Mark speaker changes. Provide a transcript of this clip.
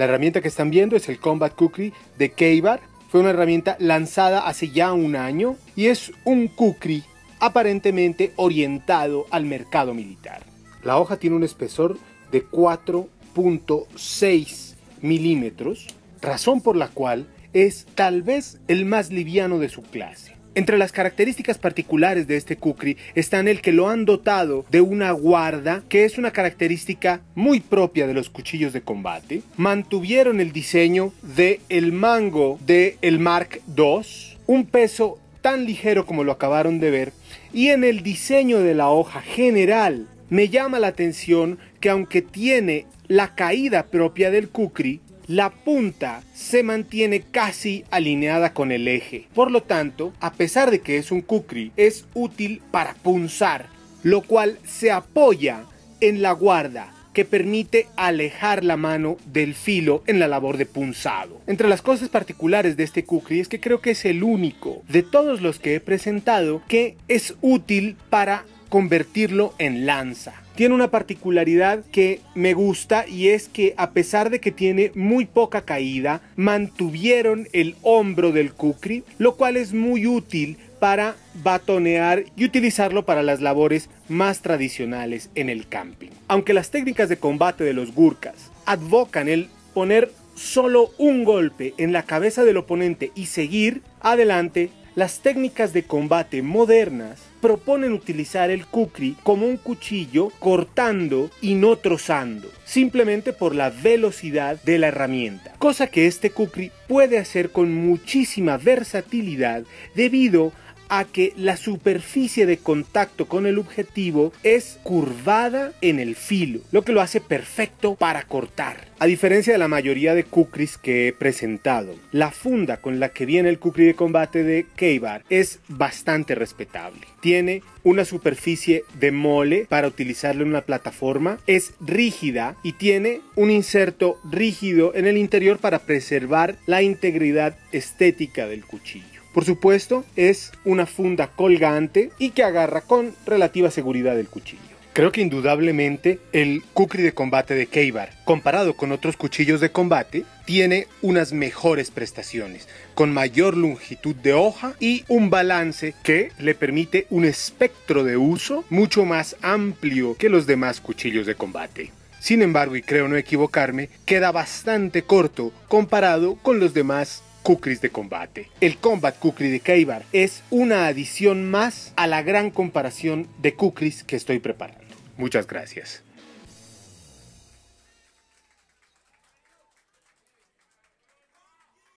Speaker 1: La herramienta que están viendo es el Combat Kukri de Keibar. Fue una herramienta lanzada hace ya un año y es un Kukri aparentemente orientado al mercado militar. La hoja tiene un espesor de 4.6 milímetros, razón por la cual es tal vez el más liviano de su clase. Entre las características particulares de este kukri están el que lo han dotado de una guarda, que es una característica muy propia de los cuchillos de combate. Mantuvieron el diseño de el mango de el Mark II, un peso tan ligero como lo acabaron de ver, y en el diseño de la hoja general me llama la atención que aunque tiene la caída propia del kukri, la punta se mantiene casi alineada con el eje. Por lo tanto, a pesar de que es un kukri, es útil para punzar, lo cual se apoya en la guarda que permite alejar la mano del filo en la labor de punzado. Entre las cosas particulares de este kukri es que creo que es el único de todos los que he presentado que es útil para convertirlo en lanza tiene una particularidad que me gusta y es que a pesar de que tiene muy poca caída, mantuvieron el hombro del kukri, lo cual es muy útil para batonear y utilizarlo para las labores más tradicionales en el camping. Aunque las técnicas de combate de los gurkas advocan el poner solo un golpe en la cabeza del oponente y seguir adelante, las técnicas de combate modernas proponen utilizar el kukri como un cuchillo cortando y no trozando, simplemente por la velocidad de la herramienta, cosa que este kukri puede hacer con muchísima versatilidad debido a que la superficie de contacto con el objetivo es curvada en el filo, lo que lo hace perfecto para cortar. A diferencia de la mayoría de kukris que he presentado, la funda con la que viene el kukri de combate de Keibar es bastante respetable. Tiene una superficie de mole para utilizarlo en una plataforma, es rígida y tiene un inserto rígido en el interior para preservar la integridad estética del cuchillo. Por supuesto, es una funda colgante y que agarra con relativa seguridad el cuchillo. Creo que indudablemente el kukri de combate de Keibar, comparado con otros cuchillos de combate, tiene unas mejores prestaciones, con mayor longitud de hoja y un balance que le permite un espectro de uso mucho más amplio que los demás cuchillos de combate. Sin embargo, y creo no equivocarme, queda bastante corto comparado con los demás Kukris de combate. El Combat Kukri de Keibar es una adición más a la gran comparación de Kukris que estoy preparando. Muchas gracias.